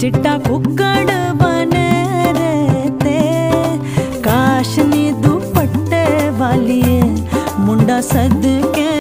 चिट्टा कुकड़ बन रहते। काशनी दुपट्टे वाली मुंडा सद के